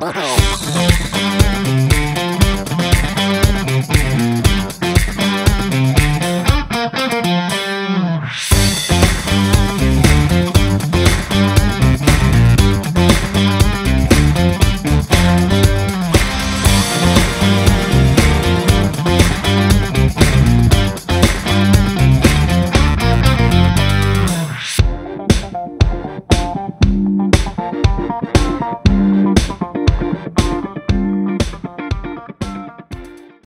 Wow.